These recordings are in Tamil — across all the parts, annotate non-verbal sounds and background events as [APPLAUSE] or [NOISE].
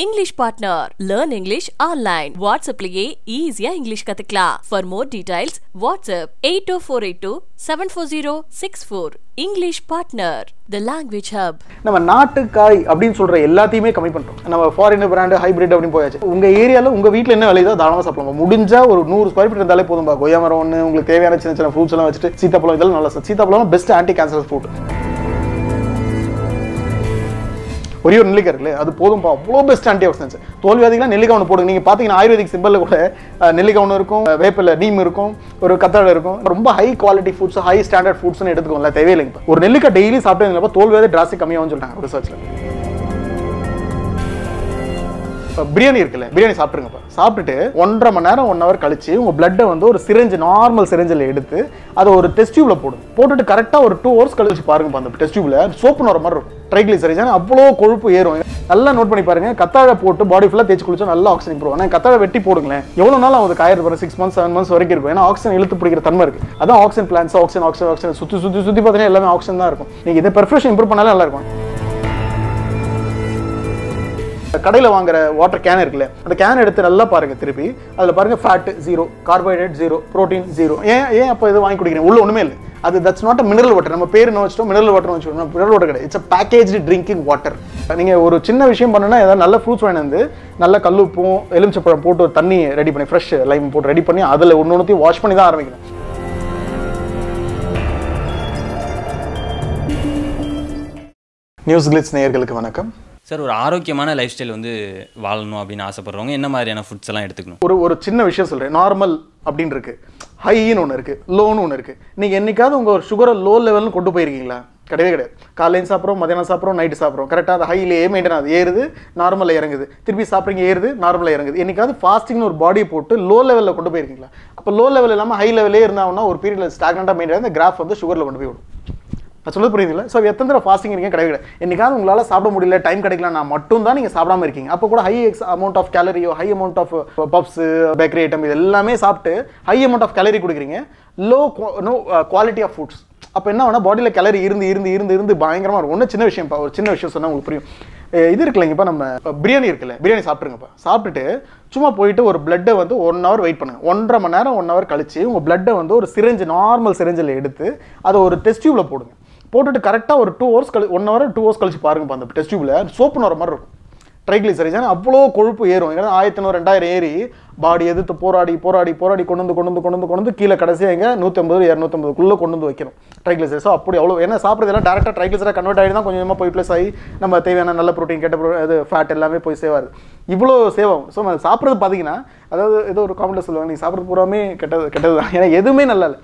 English partner learn English online வாட்ஸ்அப்லயே ஈஸியா இங்கிலீஷ் கத்துக்கலாம். For more details WhatsApp eight two four eight two seven four zero six four English partner the language hub நம்ம நாட்டுக்காய் அப்படின்னு சொல்ற எல்லாத்தையுமே கம்மி பண்றோம். நம்ம ஃபாரின் பிராண்டு ஹைபிரிட் அப்படின்னு போயாச்சு. உங்க ஏரியால உங்க வீட்டுல என்ன விளையுதோ தாராளமா சாப்பிடலாம். முடிஞ்சா ஒரு நூறு ஸ்கொயர் ஃபீட் இருந்தாலே போதும்பா. கொய்யா மரம் ஒன்று உங்களுக்கு தேவையான சின்ன சின்ன ஃப்ரூட்ஸ் எல்லாம் வச்சுட்டு சீத்தாப்பழம் இதெல்லாம் நல்லா சாப்பிடு. சீத்தாப்பழம் பெஸ்ட் ஆன்டி கேன்சர் ஃப்ரூட் ஒரே ஒரு நெல்லிக்காய் இருக்குல்ல அது போதும்பா. அவ்வளோ பெஸ்ட் ஆன்டி ஆக்சிடன்ஸ் தோல்வியாதிகளாக நெல்லிக்காய் ஒன்று போடுங்க. நீங்கள் பார்த்தீங்கன்னா ஆயுர்வேதிக் சிம்பிளில் கூட நெல்லிக்காய் ஒன்று இருக்கும் வேப்பில் வேப்பிலை நீம் இருக்கும் ஒரு கத்தாழை இருக்கும். ரொம்ப high quality foods high standard ஃபுட்ஸ்னு எடுத்துக்கோங்களா தேவையில்லைங்க இப்போ. ஒரு நெல்லிக்காய் டெய்லி சாப்பிட்டதுங்கப்ப தோல்வியாதி டிராஸ்டிக் கம்மியாகும்னு சொல்லிட்டாங்க ரிசர்ச்சில் இப்போ பிரியாணி இருக்குல்ல பிரியாணி சாப்பிட்ருங்கப்பா சாப்பிட்டுட்டு ஒன்றரை மணி நேரம் ஒன் ஹவர் கழிச்சு உங்கள் பிளட்டை வந்து ஒரு சிரிஞ்சு நார்மல் சிரிஞ்சில் எடுத்து அதை ஒரு டெஸ்ட் டியூப்ல போடுங்க. போட்டுட்டு கரெக்டாக ஒரு டூ ஹவர்ஸ் கழிச்சு பாருங்கப்பா அந்த டெஸ்ட் டியூப்ல சோப்பு வர மாதிரி இருக்கும். ட்ரைக்ளிசரிஜன் அவ்வளோ கொழுப்பு ஏறும். நல்லா நோட் பண்ணி பாருங்க. கத்தாழை போட்டு பாடி ஃபுல்லாக தேய்ச்சி குளிச்சா நல்லா ஆக்சிஜன் இம்ப்ரூவ் ஆனால் கத்தாழை வெட்டி போடுங்களேன். எவ்வளோ நாள் அது ஆயிரம் பாருங்க. சிக்ஸ் மந்த்ஸ் செவன் மந்த்ஸ் வரைக்கும் இருக்கும். ஏன்னா ஆக்சிஜன் இழுத்து பிடிக்கிற தன்மை இருக்கு. அதான் oxygen plants oxygen oxygen oxygen சுற்றி சுற்றி சுற்றி பார்த்தீங்கன்னா எல்லாமே ஆக்சிஜன் தான் இருக்கும். நீங்கள் இதை பெர்ஃபெக்ஷன் இம்ப்ரூவ் பண்ணாலே நல்லா இருக்கும். கடையில் வாங்குற வாட்டர் கேன் இருக்குல்ல அந்த கேன் எடுத்து நல்லா பாருங்க திருப்பி. அதில் பாருங்க fat zero carbohydrate zero protein zero ஏன் ஏன் அப்போ இது வாங்கி குடிக்கிறேன் உள்ள ஒன்றுமே இல்லை. அது தட்ஸ் நாட் மினரல் வாட்டர் நம்ம பேர் என்ன வச்சிட்டோம்? மினரல் வாட்டர் வச்சுக்கணும் மினரல் வாட்டர் கிடையாது. இட்ஸ் பேக்கேஜ் ட்ரிங்கிங் வாட்டர் நீங்கள் ஒரு சின்ன விஷயம் பண்ணுன்னா ஏதாவது நல்ல ஃப்ரூட்ஸ் வாங்கி வந்து நல்ல கல்லுப்பும் எலுமிச்சப்பழம் போட்டு ஒரு தண்ணி ரெடி பண்ணி ஃப்ரெஷ் லைம் போட்டு ரெடி பண்ணி அதில் ஒன்று ஒன்றுத்தையும் வாஷ் பண்ணி தான் ஆரம்பிக்கணும். நியூஸ் கிளிட்ஸ் நேயர்களுக்கு வணக்கம். சார் ஒரு ஆரோக்கியமான லைஃப் ஸ்டைல் வந்து வாழணும் அப்படின்னு ஆசைப்படுறவங்க என்ன மாதிரியான ஃபுட்ஸ் எல்லாம் எடுத்துக்கணும்? ஒரு ஒரு சின்ன விஷயம் சொல்கிறேன் நார்மல் அப்படின்னு இருக்கு. ஹைன்னு ஒன்று இருக்கு. லோன்னு ஒன்று இருக்கு. நீங்கள் என்னைக்காவது உங்கள் ஒரு சுகரை லோ லெவல்னு கொண்டு போயிருக்கீங்களா? கிடையவே கிடையாது. காலையில் சாப்பிட்றோம் மதியானம் சாப்பிட்றோம் நைட்டு சாப்பிட்றோம். கரெக்டாக அது ஹையிலேயே மெயின்டைன் ஆகுது. ஏறுது நார்மலில் இறங்குது. திருப்பி சாப்பிட்றீங்க ஏறுது நார்மலில் இறங்குது. என்றைக்காவது ஃபாஸ்டிங்னு ஒரு பாடியை போட்டு லோ லெவலில் கொண்டு போயிருக்கீங்களா? அப்போ லோ லெவல் இல்லாமல் ஹை லெவலே இருந்தாங்கன்னா ஒரு பீரியடில் ஸ்டாக்னண்டாக மெயின்டைன் அந்த கிராஃப் வந்து சுகரில் கொண்டு போய் விடும். நான் சொல்ல புரியுதுல்ல ஸோ எத்தனை தடவை ஃபாஸ்டிங் இருக்கீங்க கிடையாது என்னைக்காவது உங்களால் சாப்பிட முடியல டைம் கிடைக்கலனா மட்டும் தான் நீங்கள் சாப்பிடாம இருக்கீங்க. அப்போ கூட high X amount of கேலரியோ high amount of puffs bakery item இது எல்லாமே சாப்பிட்டு ஹை அமௌண்ட் ஆஃப் கேலரி கொடுக்குறீங்க. Low no quality of foods அப்போ என்ன வேணா பாடியில் கேலரி இருந்து இருந்து இருந்து இருந்து பயங்கரமாக இருக்கும். ஒன்றும் சின்ன விஷயம் ஒரு சின்ன விஷயம் சொன்னால் உங்களுக்கு புரியும். இது இருக்குல்லங்கப்பா நம்ம பிரியாணி இருக்குல்ல பிரியாணி சாப்பிட்ருங்கப்பா சாப்பிட்டுட்டு சும்மா போயிட்டு ஒரு பிளட்டை வந்து ஒன் ஹவர் வெயிட் பண்ணுங்க. ஒன்றரை மணி நேரம் ஒன் ஹவர் கழிச்சு உங்கள் பிளட்டை வந்து ஒரு சிரஞ்சு நார்மல் சிரிஞ்சில் எடுத்து அதை ஒரு டெஸ்ட் டியூப்பில் போடுங்க. போட்டுட்டு கரெக்டாக ஒரு டூ ஹவர்ஸ் கழி ஒன் ஹவர் டூ ஹவர்ஸ் கழிச்சு பாருங்கப்பா அந்த டெஸ்ட் டியூபில் சோப்புன்னு வர மாதிரி இருக்கும். ட்ரைக்ளிசரிஜன் அவ்வளோ கொழுப்பு ஏறும். ஏன்னா ஆயிரத்தி நூறு ரெண்டாயிரம் ஏறி பாடி எதிர்த்து போராடி போராடி போராடி கொண்டு வந்து கொண்டு வந்து கொண்டு வந்து கொண்டு வந்து கீழே கடைசியாக எங்கே நூற்றம்பது இரநூத்தம்பதுக்குள்ளே கொண்டு வந்து வைக்கணும். ட்ரைக்ளிசரைஸ் ஸோ அப்படி அவ்வளோ ஏன்னா சாப்பிட்றதெல்லாம் டேரெக்டாக ட்ரைக்ளிசரை கன்வெர்ட் ஆகி தான் கொஞ்சம் கொஞ்சமாக போய் ப்ளஸ் ஆகி நம்ம தேவையான நல்ல ப்ரோட்டீன் கெட்ட ப்ரோ இது ஃபேட் எல்லாமே போய் சேவ் ஆகுது. இவ்வளோ சேவ் ஆகும். ஸோ நம்ம சாப்பிட்றது பார்த்தீங்கன்னா அதாவது ஏதோ ஒரு காமெண்ட்டில் சொல்லுவாங்க நீங்கள் சாப்பிட்றது பூராமே கெட்டது கெட்டது தான் ஏன்னா எதுவுமே நல்லா இல்லை.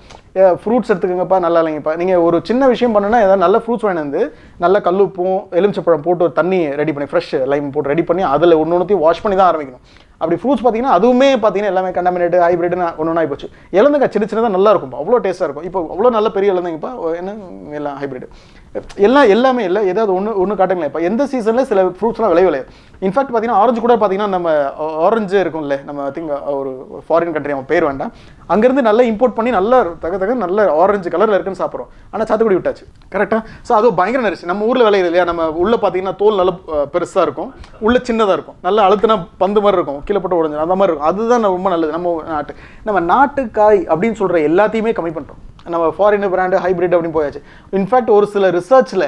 ஃப்ரூட்ஸ் எடுத்துக்கங்கப்பா நல்லா இல்லைங்கப்பா. நீங்கள் ஒரு சின்ன விஷயம் பண்ணணும்னா ஏதாவது நல்ல ஃப்ரூட்ஸ் வாங்கி வந்து நல்ல கல்லுப்பும் எலுமிச்சப்பழம் போட்டு ஒரு தண்ணி ரெடி பண்ணி ஃப்ரெஷ் லைம் போட்டு ரெடி பண்ணி அதில் ஒன்று ஒன்றுத்தையும் வாஷ் பண்ணி தான் ஆரம்பிக்கணும். அப்படி ஃப்ரூட்ஸ் பார்த்தீங்கன்னா அதுவுமே பார்த்தீங்கன்னா எல்லாமே கண்டமினேட் ஹைப்ரிட்னு ஒன்று ஒன்றா போச்சு. சின்ன சின்னதாக நல்லா இருக்கும் அவ்வளோ டேஸ்ட்டாக இருக்கும். இப்போ அவ்வளோ நல்ல பெரிய இழந்தங்கப்பா என்ன? எல்லாம் ஹைப்ரிட் எல்லாம் எல்லாமே இல்லை. ஏதாவது ஒன்று ஒன்று காட்டுங்களேன். இப்போ எந்த சீசனில் சில ஃப்ரூட்ஸ்லாம் விளைய இன்ஃபேக்ட் பார்த்தீங்கன்னா ஆரஞ்சு கூட பார்த்தீங்கன்னா நம்ம ஆரஞ்சு இருக்கும்ல நம்ம திங்க் ஒரு ஃபாரின் கண்ட்ரி அவன் பேர் வேண்டாம். அங்கேருந்து நல்லா இம்போர்ட் பண்ணி நல்லா தக தக நல்ல ஆரஞ்சு கலரில் இருக்குன்னு சாப்பிட்றோம். ஆனால் சாத்துக்குடி விட்டாச்சு. கரெக்டாக ஸோ அது பயங்கர நரிசி நம்ம ஊரில் விளையுது இல்லையா? நம்ம உள்ளே பார்த்தீங்கன்னா தோல் நல்லா பெருசாக இருக்கும். உள்ள சின்னதாக இருக்கும். நல்லா அழுத்தினா பந்து மாதிரி இருக்கும். கீழே போட்டு உடஞ்சு அந்த மாதிரி இருக்கும். அதுதான் ரொம்ப நல்லது. நம்ம நாட்டு நம்ம நாட்டுக்காய் அப்படின்னு சொல்கிற எல்லாத்தையுமே கம்மி பண்ணுறோம் நம்ம ஃபாரின் பிராண்டு ஹைப்ரிட் அப்படின்னு போயாச்சு. இன்ஃபேக்ட் ஒரு சில ரிசர்ச்சில்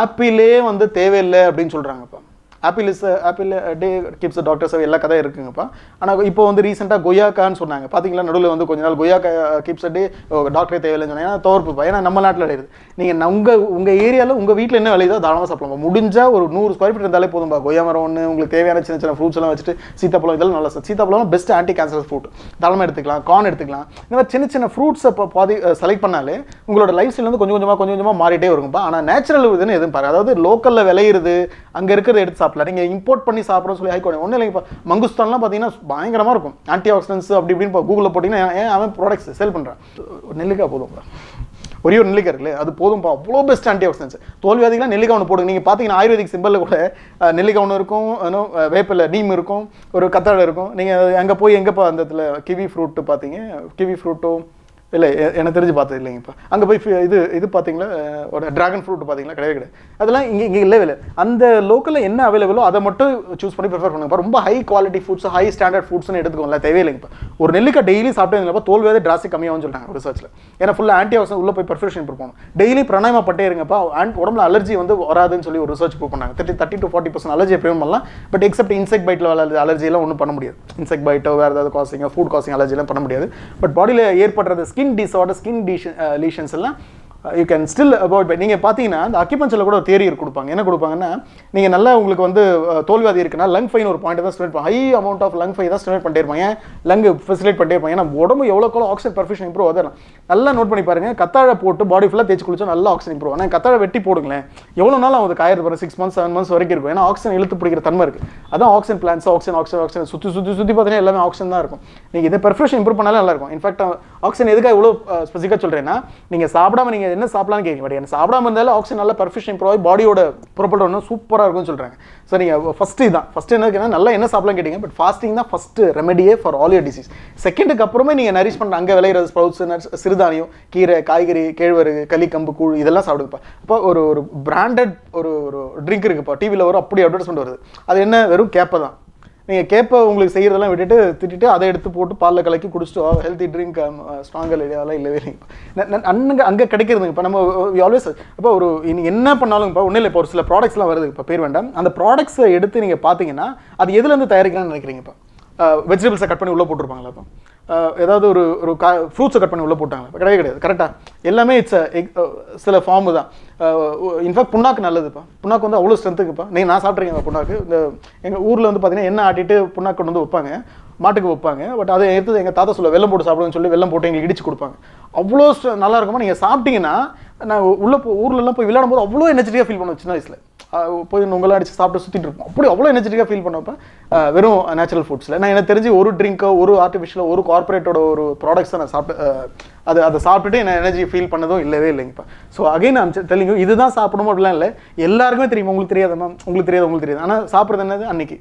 ஆப்பிளே வந்து தேவையில்லை அப்படின்னு சொல்கிறாங்க இப்போ. Apple is apple day gives doctors எல்லா கதை இருக்குங்கப்பா. ஆனால் இப்போ வந்து ரீசெண்டாக கொய்யாக்கான்னு சொன்னாங்க. பார்த்தீங்களா நடுவில் வந்து கொஞ்ச நாள் கொய்யாக்கா கிப்ஸ் டே டாக்டரே தேவையில்லைன்னு சொன்னாங்க. ஏன்னா தோற்பு ஏன்னா நம்ம நாட்டில் விளையுது நீங்கள் உங்கள் உங்கள் ஏரியாவில் உங்கள் வீட்டில் என்ன விளையுதோ தாராளமாக சாப்பிடலாம். முடிஞ்சால் ஒரு நூறு ஸ்கொயர் ஃபீட் இருந்தாலே போதும்பா. கொய்யா மரம் ஒன்று உங்களுக்கு தேவையான சின்ன சின்ன ஃப்ரூட்ஸ் எல்லாம் வச்சுட்டு சீத்தாப்பழம் இதெல்லாம் நல்லா சார் சீத்தாப்பழம் பெஸ்ட் ஆன்டி கேன்சர் ஃப்ரூட் தாராளமாக எடுத்துக்கலாம். கார்ன் எடுத்துக்கலாம். இந்த மாதிரி சின்ன சின்ன ஃப்ரூட்ஸை இப்போ பாதி செலக்ட் பண்ணாலே உங்களோட லைஃப் ஸ்டைல் வந்து கொஞ்சம் கொஞ்சமாக கொஞ்சம் கொஞ்சமாக மாறிட்டே வருங்கப்பா. ஆனால் நேச்சுரல் இதுன்னு எதுவும் பாரு. அதாவது லோக்கலில் விளையிறது அங்கே இருக்கிறத எடுத்து சாப்பிடலாம் நீங்கள் இம்போர்ட் பண்ணி சாப்பிட்றோம் சொல்லி ஹைகோர்ட் ஒன்றும் இல்லை இப்போ மங்குஸ்தான்லாம் பார்த்தீங்கன்னா பயங்கரமாக இருக்கும். ஆன்டி ஆக்சிடென்ட்ஸ் அப்படி இப்படின்னு இப்போ கூகுளில் போட்டிங்கன்னா ஏன் அவன் ப்ராடக்ட்ஸ் செல் பண்ணுறான் நெல்லிக்காய் போதும் ஒரே ஒரு நெல்லிக்காய் இருக்குல்ல அது போதும்ப்பா அவ்வளோ பெஸ்ட் ஆன்டி ஆக்சிடென்ட்ஸ் தோல்வியாதிகளாக நெல்லிக்காய் ஒன்று போடுங்க. நீங்கள் பார்த்தீங்கன்னா ஆயுர்வேதிக் சிம்பிளில் கூட நெல்லிக்காய் ஒன்று இருக்கும் இன்னும், வேப்பில் வேப்பிலை நீம் இருக்கும் ஒரு கத்தாழை இருக்கும். நீங்கள் அங்கே போய் எங்கேப்பா அந்த இடத்துல கிவி ஃப்ரூட்டு பார்த்தீங்க கிவி ஃப்ரூட்டோ இல்லை எனக்கு தெரிஞ்சு பார்த்தது இல்லைங்க இப்போ. அங்கே போய் இது இது பார்த்தீங்களா? ஒரு ட்ராகன் ஃப்ரூட் பார்த்தீங்களா? கிடையவே கிடையாது. அதெல்லாம் இங்கே இங்கே இல்லவே இல்லை. அந்த லோக்கலில் என்ன அவைலபிளோ அதை மட்டும் சூஸ் பண்ணி ப்ரிஃபர் பண்ணுங்க. ரொம்ப high quality foods high standard ஃபுட்ஸ்னு எடுத்துக்கோங்களா தேவையில்லைங்கப்பா ஒரு நெல்லிக்காய் டெய்லி சாப்பிட்டதுலப்பா தோல்வியாவது டிராஸ்டிக் கம்மியாகும்னு சொல்லிட்டாங்க ரிசர்ச்சில் ஏன்னா ஃபுல்லாக ஆன்டி ஆக்சிடென்ட் உள்ளே போய் பர்ஃபெக்ஷன் போகணும் டெய்லி பிரணாயமா பட்டே இருங்கப்பா. ஆன் உடம்புல அலர்ஜி வந்து வராதுன்னு சொல்லி ஒரு ரிசர்ச் ப்ரூவ் பண்ணாங்க. Thirty thirty to forty percent allergy எப்பயும் பண்ணலாம். பட் எக்ஸப்ட் இன்செக்ட் பைட்டில் வர அலர்ஜிலாம் ஒன்றும் பண்ண முடியாது. இன்செக்ட் பைட்டோ வேறு ஏதாவது காசிங்க ஃபுட் காசிங் அலர்ஜிலாம் பண்ண முடியாது. பட் பாடியில் ஏற்படுறது skin skin disorder skin lesions எல்லாம் Uh, you can still about நீங்கள் பார்த்தீங்கன்னா அந்த அக்கிபஞ்சரில் கூட ஒரு தேரியர் கொடுப்பாங்க. என்ன கொடுப்பாங்கன்னா நீங்கள் நல்லா உங்களுக்கு வந்து uh, தோல்வியாதி இருக்குன்னா லங் ஃபைன் ஒரு பாயிண்ட் தான் stimulate high amount of lung five தான் ஸ்டிமேட் பண்ணிட்டே இருப்பாங்க லங் ஃபெசிலேட் பண்ணிட்டே இருப்பாங்க ஏன்னா உடம்பு எவ்வளோக்கோ ஆக்சிஜன் பர்ஃபெக்ஷன் இம்ப்ரூவ் ஆகுது நல்லா நோட் பண்ணி பாருங்கள் கத்தாழை போட்டு பாடி ஃபுல்லாக தேய்ச்சி குளிச்சா நல்லா ஆக்சிஜன் இம்ப்ரூவ் ஆனால் கத்தாழை வெட்டி போடுங்களேன். எவ்வளோ நாள் அவங்க காயிறது பாருங்க சிக்ஸ் மந்த்ஸ் செவன் மந்த்ஸ் வரைக்கும் இருக்கும். ஏன்னா ஆக்சிஜன் இழுத்து பிடிக்கிற தன்மை இருக்குது அதான் oxygen plants oxygen oxygen oxygen சுற்றி சுற்றி சுற்றி பார்த்தீங்கன்னா எல்லாமே ஆக்சிஜன் தான் இருக்கும். நீங்கள் இதை பெர்ஃபெக்ஷன் இம்ப்ரூவ் பண்ணாலே நல்லா இருக்கும். இன்ஃபேக்ட் ஆக்சிஜன் எதுக்காக இவ்வளோ ஸ்பெசிஃபிக்காக uh, சொல்கிறேன்னா நீங்கள் சாப்பிடாம நீங்கள் என்ன சாப்பிடலாம்னு கேட்குங்க பட் என்ன சாப்பிடாம இருந்தாலும் ஆக்சிஜன் நல்லா பெர்ஃபெக்ஷன் ப்ரோ பாடியோட ப்ரொப்பல் ஒன்று சூப்பராக இருக்கும்னு சொல்கிறாங்க ஸோ நீங்கள் ஃபஸ்ட்டு இதான் ஃபஸ்ட்டு என்ன இருக்குன்னா நல்லா என்ன சாப்பிடலாம் கேட்டீங்க? பட் ஃபாஸ்டிங் தான் ஃபஸ்ட்டு ரெமெடியே ஃபார் ஆல் யர் டிசீஸ் செகண்டுக்கு அப்புறமே நீங்கள் நரிஷ் பண்ணுற அங்கே விளையிற ஸ்ப்ரவுட்ஸ் சிறுதானியம் கீரை காய்கறி கேழ்வரகு களி கம்பு கூழ் இதெல்லாம் சாப்பிடுப்பா இப்போ ஒரு ஒரு பிராண்டட் ஒரு ஒரு ட்ரிங்க் இருக்குப்பா. டிவியில் வரும் அப்படி அட்வர்டைஸ்மெண்ட் வருது. அது என்ன? வெறும் கேப்பை தான். நீங்கள் கேப்பை உங்களுக்கு செய்கிறதெல்லாம் விட்டுட்டு திட்டிட்டு அதை எடுத்து போட்டு பாலில் கலக்கி குடிச்சிட்டு ஹெல்த்தி ட்ரிங்க் ஸ்ட்ராங்கல் அதெல்லாம் இல்லவே இல்லைங்க. அங்கே அங்கே கிடைக்கிறதுங்க. இப்போ நம்ம uh, ஆல்வேஸ் இப்போ ஒரு நீங்கள் என்ன பண்ணாலும் இப்போ ஒன்றும் இல்லை இப்போ ஒரு சில ப்ராடக்ட்ஸ்லாம் வருது. இப்போ பேர் வேண்டாம். அந்த ப்ராடக்ட்ஸை எடுத்து நீங்கள் பார்த்தீங்கன்னா அது எதுலேருந்து தயாரிக்கிறான்னு நினைக்கிறீங்க இப்போ? வெஜிடபிள்ஸை கட் பண்ணி உள்ளே போட்டிருப்பாங்களா இப்போ? ஏதாவது ஒரு ஒரு கா ஃப்ரூட்ஸை கட் பண்ணி உள்ளே போட்டாங்க. கிடையவே கிடையாது. கரெக்டாக எல்லாமே இட்ஸ் சில ஃபார்மு தான். இன்ஃபேக்ட் புண்ணாக்கு நல்லதுப்பா. புண்ணாக்கு வந்து அவ்வளோ ஸ்ட்ரென்த்துக்குப்பா நீங்கள் நான் சாப்பிட்ருக்கேன் புண்ணாக்கு. இந்த எங்கள் ஊரில் வந்து பார்த்தீங்கன்னா எண்ணெய் ஆட்டிட்டு புண்ணாக்கு கொண்டு வந்து வைப்பாங்க. மாட்டுக்கு வைப்பாங்க. பட் அதை எடுத்து எங்கள் தாத்தா சொல்ல வெள்ளம் போட்டு சாப்பிடுன்னு சொல்லி வெள்ளம் போட்டு எங்களுக்கு இடிச்சு கொடுப்பாங்க. அவ்வளோ நல்லா இருக்குமா? நீங்கள் சாப்பிட்டீங்கன்னா நான் உள்ளே போ ஊர்லலாம் போய் விளையாடும் போது அவ்வளோ எனர்ஜெட்டிக்காக ஃபீல் பண்ணுவேன் சின்ன வயசில். போய் நுங்கெல்லாம் அடிச்சு சாப்பிட்டு சுற்றிட்டு இருப்போம். அப்படி அவ்வளோ எனர்ஜெட்டிக்காக ஃபீல் பண்ணப்ப வெறும் நேச்சுரல் ஃபுட்ஸில் நான் எனக்கு தெரிஞ்சு ஒரு ட்ரிங்க்கோ ஒரு ஆர்டிஃபிஷியலோ ஒரு கார்பரேட்டோட ஒரு ப்ராடக்ட்ஸை நான் சாப்பிட்டு அது அதை சாப்பிட்டுட்டு என்ன எனர்ஜி ஃபீல் பண்ணதும் இல்லவே இல்லைங்கப்பா ஸோ அகைன் நான் தெளிங்க இதுதான் சாப்பிடணும் அப்படிலாம் இல்லை. எல்லாருக்குமே தெரியும். உங்களுக்கு தெரியாத மேம் உங்களுக்கு தெரியாது உங்களுக்கு தெரியாது. ஆனால் சாப்பிட்றது என்னது? அன்னைக்கு.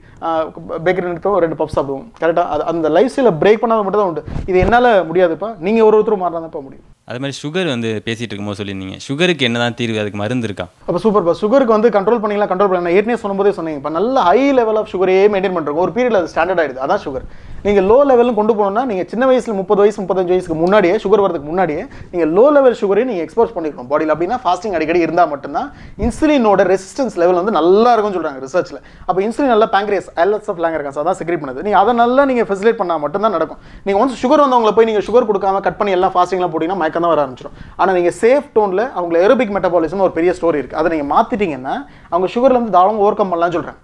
பேக்கரி எடுத்தோம் ரெண்டு பப் சாப்பிடுவோம். கரெக்டாக அது அந்த லைஃப் ஸ்டைலை பிரேக் பண்ணாத மட்டும் தான் உண்டு. இது என்னால் முடியாதுப்பா. நீங்கள் ஒரு ஒருத்தரும் மாறினா தான் முடியும். அது மாதிரி சுகர் வந்து பேசிகிட்டு இருக்கும்போது சொல்லியிருந்தீங்க. சுகருக்கு என்ன தான் தீர்வு? அதுக்கு மருந்து இருக்கா? அப்போ சூப்பர் இப்போ சுகருக்கு வந்து கண்ட்ரோல் பண்ணிக்கலாம் கண்ட்ரோல் பண்ணலாம் ஏற்கனவே சொன்னபோதே சொன்னீங்க இப்போ நல்ல ஹை லெவல் ஆஃப் சுகரே மெயின்டைன் பண்ணுறோம் ஒரு பீரியட் அது ஸ்டாண்டர்ட் ஆயிடுது. அதான் சுகர் நீங்கள் லோ லெவலும் கொண்டு போகணும்னா நீங்கள் சின்ன வயசில் முப்பது வயசு முப்பத்தஞ்சு வயசுக்கு முன்னாடியே சுகர் வரதுக்கு முன்னாடியே நீங்கள் லோ லெவல் சுகரையும் நீங்கள் எக்ஸ்போஸ் பண்ணிக்கணும். பாடியில் அப்படின்னா ஃபாஸ்டிங் அடிக்கடி இருந்தால் மட்டும்தான் இன்சுலினோட ரெசிஸ்டன்ஸ் லெவல் வந்து நல்லா இருக்கும்னு சொல்கிறாங்க ரிசர்ச்சில் அப்போ இன்சுலின் நல்லா பேங்க்ரேஸ் எல்எஸ் ஆஃப் லேங்கர் அதான் செக்ரேட் பண்ணுது. நீங்கள் அதை நல்லா நீங்கள் ஃபெசிலேட் பண்ணால் மட்டும்தான் நடக்கும். நீங்கள் ஒன்ஸ் சுகர் வந்தவங்களை போய் நீங்கள் சுகர் கொடுக்காம கட் பண்ணி எல்லாம் ஃபாஸ்டிங்லாம் போட்டிங்கன்னா மயக்கம் தான் வர ஆரம்பிச்சிடும் ஆனால் நீங்கள் சேஃப் டோனில் அவங்க எரோபிக் மெட்டபாலிசம் ஒரு பெரிய ஸ்டோரி இருக்குது அதை நீங்கள் மாற்றிட்டீங்கன்னா அவங்க சுகர்லேருந்து தாராளமாக ஓவர் கம் பண்ணலாம்னு சொல்கிறேன்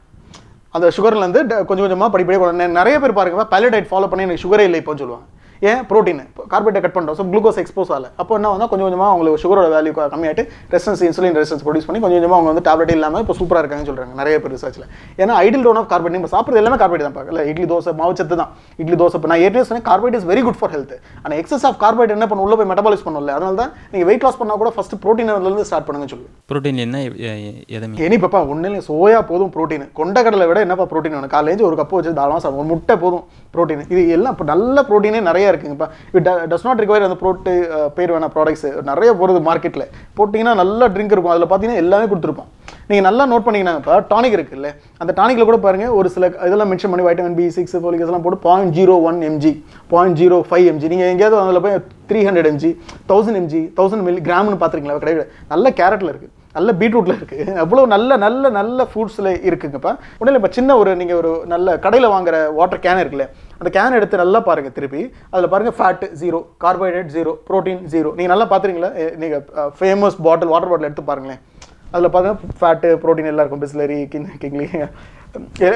அந்த சுகர்லேருந்து கொஞ்சம் கொஞ்சமாக படிப்படியாக நிறைய பேர் பாருங்க பேலடைட் ஃபாலோ பண்ணி எனக்கு சுகரே இல்லை இப்போன்னு சொல்லுவாங்க. ஏன்? ப்ரோட்டீன் கார்போஹைட்ரேட் கட் பண்ணுறோம் ஸோ குளுக்கோஸ் எக்ஸ்போஸ் ஆகல. அப்போ என்ன வந்து கொஞ்சம் கொஞ்சமாக அவங்களுக்கு சுகரோட வேல்யூ கம்மியாயிட்டு ரெசன்ஸ் இன்சுலின் ரெசன்ஸ் ப்ரொடியூஸ் பண்ணி கொஞ்சம் கொஞ்சமாக அவங்க வந்து டேப்லெட் இல்லாமல் இப்போ சூப்பராக இருக்காங்கன்னு சொல்கிறாங்க நிறைய பேர் ரிசர்ச்சில் ஏன்னா ஐடில் டோன் ஆஃப் கார்போஹைட்ரேட் நம்ம சாப்பிட்றது எல்லாமே கார்போஹைட்ரேட் தான் பார்க்கல. இட்லி தோசை மாவுச்சத்து தான். இட்லி தோசை இப்போ நான் ஏற்கனவே சொன்னேன் carbohydrate is very good for health ஆனால் எக்ஸஸ் ஆஃப் கார்போஹைட்ரேட் என்ன பண்ண உள்ள போய் மெட்டபாலிஸ் பண்ணல அதனால தான் நீங்கள் வெயிட் லாஸ் பண்ணால் கூட ஃபஸ்ட் ப்ரோட்டீன்லேருந்து ஸ்டார்ட் பண்ணுங்கன்னு சொல்லுவேன் புரோட்டீன் என்ன எனி பாப்பா ஒன்றும் இல்லை சோயா போதும் ப்ரோட்டீன் கொண்டக்கடலை விட என்னப்பா ப்ரோட்டீன் வேணும்? காலையில் ஒரு கப்பு வச்சு தாராளமாக சாப்பிடும் முட்டை போதும் ப்ரோட்டீன் இது எல்லாம் இப்போ நல்ல ப்ரோட்டீனே நிறைய இருக்குங்கப்பா இது டஸ் நாட் ரிக்வயர் அந்த ப்ரோட்டு பேர் வேணா ப்ராடக்ட்ஸ் நிறைய போகிறது மார்க்கெட்டில் போட்டிங்கன்னா நல்லா ட்ரிங்க் இருக்கும். அதில் பார்த்தீங்கன்னா எல்லாமே கொடுத்துருப்போம். நீங்கள் நல்லா நோட் பண்ணிங்கன்னா இப்போ டானிக் இருக்குல்ல அந்த டானிக்கில் கூட பாருங்க ஒரு சில இதெல்லாம் மென்ஷன் பண்ணி வைட்டமின் பி சிக்ஸ் ஃபோலிக் எல்லாம் போட்டு point zero one mg point zero five mg நீங்கள் எங்கேயாவது அதில் போய் three hundred mg thousand mg thousand milli கிராம்னு பார்த்துருக்கீங்களா கிடையாது. நல்ல கேரட்டில் இருக்குது நல்ல பீட்ரூட்டில் இருக்குது [LAUGHS] அவ்வளோ நல்ல நல்ல நல்ல ஃப்ரூட்ஸில் இருக்குங்கப்பா உடனே இப்போ சின்ன ஒரு நீங்கள் ஒரு நல்ல கடையில் வாங்குற வாட்டர் கேன் இருக்குல்ல அந்த கேன் எடுத்து நல்லா பாருங்கள் திருப்பி. அதில் பாருங்கள் fat zero carbohydrate zero protein zero நீங்கள் நல்லா பார்த்துறீங்களா நீங்கள் ஃபேமஸ் பாட்டில் வாட்டர் பாட்டில் எடுத்து பாருங்களேன். அதில் பார்த்தீங்கன்னா ஃபேட்டு ப்ரோட்டீன் எல்லாம் இருக்கும். பிஸ்லரி கிங் கிங்லி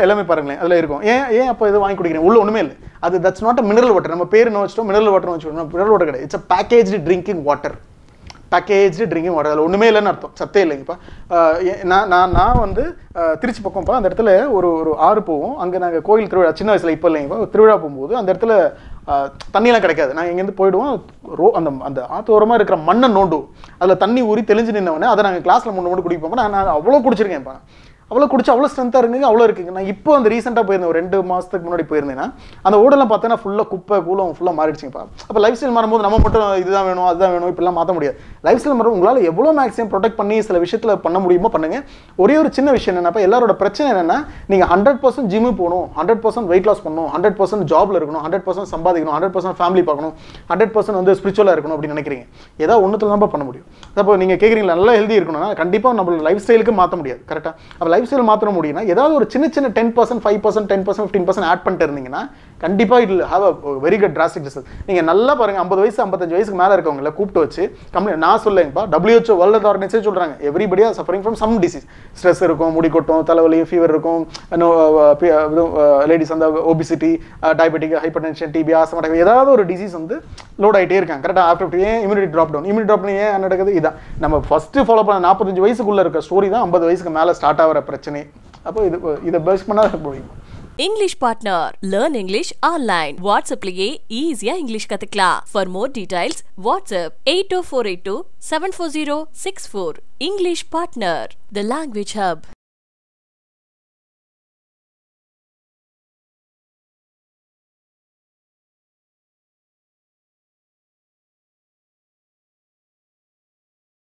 எல்லாமே பாருங்களேன். அதில் இருக்கும். ஏன் ஏன் அப்போ இது வாங்கி குடிக்கிறேன் உள்ள ஒன்றுமே இல்லை. அது that's not a mineral water நம்ம பேர் என்ன வச்சிட்டோம்? மினரல் வாட்டர் வச்சுட்டோம் மினரல் வாட்டர் கிடையாது. It's a package drinking water package drinking water அதில் ஒன்றுமே இல்லைன்னு அர்த்தம். சத்தே இல்லைங்கப்பா நான் நான் நான் வந்து திருச்சி பக்கம்ப்பா அந்த இடத்துல ஒரு ஒரு ஆறு போவோம். அங்கே நாங்கள் கோயில் திருவிழா சின்ன வயசில் இப்போ இல்லைங்கப்பா திருவிழா போகும்போது அந்த இடத்துல தண்ணியெல்லாம் கிடைக்காது. நாங்கள் இங்கேருந்து போயிடுவோம். ரோ அந்த அந்த ஆத்தோரமாக இருக்கிற மண்ணை நோண்டுவோம். அதில் தண்ணி ஊறி தெளிஞ்சு நின்னவொடனே அதை நாங்கள் கிளாஸில் மூணு மூணு குடிப்போம் நான் நான் அவ்வளோ குடிச்சிருக்கேன்ப்பா அவ்வளோ குடிச்சு அவ்வளோ ஸ்ட்ரென்த்தாக இருக்குங்க அவ்வளோ இருக்குங்க. நான் இப்போ அந்த ரீசெண்டாக போயிருந்தேன் ஒரு ரெண்டு மாதத்துக்கு முன்னாடி போயிருந்தேன்னா அந்த ஓடெல்லாம் பார்த்தோன்னா ஃபுல்லாக குப்பை கூலம் ஃபுல்லாக மாறிடுச்சுங்கப்பா அப்போ லைஃப் ஸ்டைல் மாறும்போது நம்ம மட்டும் இதுதான் வேணும் அதுதான் வேணும் இப்படிலாம் மாற்ற முடியாது. லைஃப் ஸ்டைல் மாறும் உங்களால் எவ்வளோ மேக்ஸிமம் ப்ரொடெக்ட் பண்ணி சில விஷயத்தில் பண்ண முடியுமோ பண்ணுங்க. ஒரே ஒரு சின்ன விஷயம் என்னன்னா எல்லாரோட பிரச்சனை என்னென்னா நீங்கள் ஹண்ட்ரட் பர்சன்ட் ஜிம்மு போகணும் ஹண்ட்ரட் பர்சன்ட் வெயிட் லாஸ் பண்ணணும் ஹண்ட்ரட் பர்சன்ட் ஜாப்ல இருக்கணும் ஹண்ட்ரட் பர்சன்ட் சம்பாதிக்கணும் ஹண்ட்ரட் பர்சன்ட் ஃபேமிலி பார்க்கணும் ஹண்ட்ரட் பர்சன்ட் வந்து ஸ்பிரிச்சுவலாக இருக்கணும் அப்படின்னு நினைக்கிறீங்க. ஏதாவது ஒன்றுத்தில் தான் பண்ண முடியும். அப்போ நீங்கள் கேட்குறீங்களா நல்லா ஹெல்தி இருக்கணும்னா கண்டிப்பாக நம்மளோட லைஃப் ஸ்டைலுக்கு மாற்ற முடியாது கரெக்டாக அப்போ லைஃப் ஸ்டைல் மாற்ற முடியும்னா ஏதாவது ஒரு சின்ன சின்ன ten percent five percent ten percent fifteen percent add பண்ணிட்டு இருந்தீங்கன்னா கண்டிப்பாக it have a very good drastic result நீங்கள் நல்லா பாருங்க ஐம்பது வயசு ஐம்பத்தஞ்சு வயசுக்கு மேலே இருக்கவங்கள கூப்பிட்டு வச்சு கம்பெனி நான் சொல்லுங்கப்பா டபிள்யூஹெச்ஓ வேர்ல்டு ஆர்கனைசேஷன் சொல்கிறாங்க எவ்ரிபடியா suffering from some disease stress இருக்கும் முடி கொட்டும் தலைவலி ஃபீவர் இருக்கும் லேடிஸ் அந்த obesity diabetic hypertension TB asthma ஏதாவது ஒரு டிசீஸ் வந்து லோட் ஆகிட்டே இருக்காங்க. கரெக்டாக ஆஃப்டர் ஏன் immunity drop down immunity drop ஏன் நடக்குது? இதான். நம்ம ஃபஸ்ட்டு ஃபாலோ பண்ண நாற்பத்தஞ்சு வயசுக்குள்ளே இருக்க ஸ்டோரி தான் ஐம்பது வயசுக்கு மேலே ஸ்டார்ட் ஆகிற பிரச்சனை அப்போ இது இதை பேஸ் பண்ணால் முடியும் English partner learn English online வாட்ஸ்அப்லயே ஈஸியா இங்கிலீஷ் கத்துக்கலாம். For more details WhatsApp eight two four eight two seven four zero six four English partner the language hub